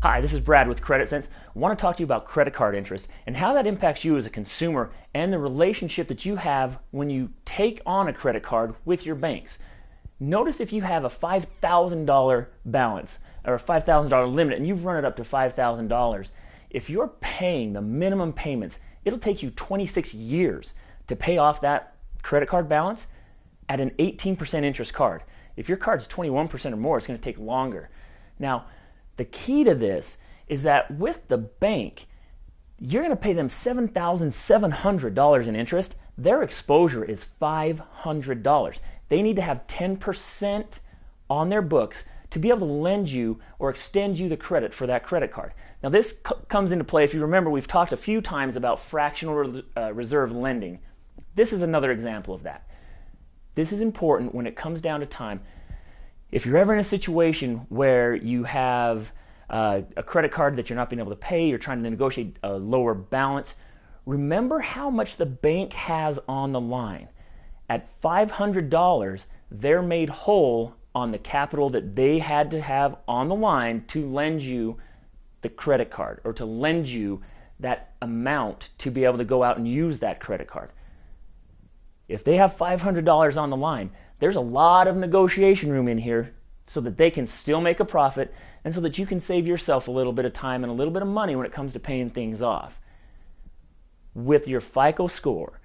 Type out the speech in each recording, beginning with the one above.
Hi, this is Brad with Credit Sense. I want to talk to you about credit card interest and how that impacts you as a consumer and the relationship that you have when you take on a credit card with your banks. Notice if you have a $5,000 balance or a $5,000 limit and you've run it up to $5,000, if you're paying the minimum payments, it'll take you 26 years to pay off that credit card balance at an 18% interest card. If your card's 21% or more, it's going to take longer. Now, the key to this is that with the bank, you're going to pay them $7,700 in interest. Their exposure is $500. They need to have 10% on their books to be able to lend you or extend you the credit for that credit card. Now, this c- comes into play if you remember, we've talked a few times about fractional uh, reserve lending. This is another example of that. This is important when it comes down to time if you're ever in a situation where you have uh, a credit card that you're not being able to pay, you're trying to negotiate a lower balance, remember how much the bank has on the line. At $500, they're made whole on the capital that they had to have on the line to lend you the credit card or to lend you that amount to be able to go out and use that credit card. If they have $500 on the line, there's a lot of negotiation room in here so that they can still make a profit and so that you can save yourself a little bit of time and a little bit of money when it comes to paying things off. With your FICO score,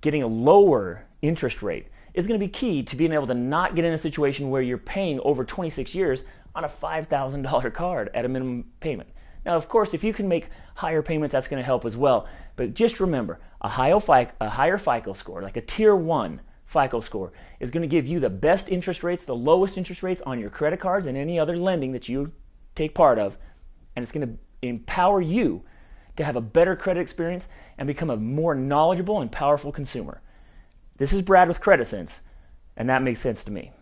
getting a lower interest rate is going to be key to being able to not get in a situation where you're paying over 26 years on a $5,000 card at a minimum payment. Now, of course, if you can make higher payments, that's going to help as well. But just remember, a higher FICO, a higher FICO score, like a tier one FICO score, is going to give you the best interest rates, the lowest interest rates on your credit cards and any other lending that you take part of. And it's going to empower you to have a better credit experience and become a more knowledgeable and powerful consumer. This is Brad with Credit Sense, and that makes sense to me.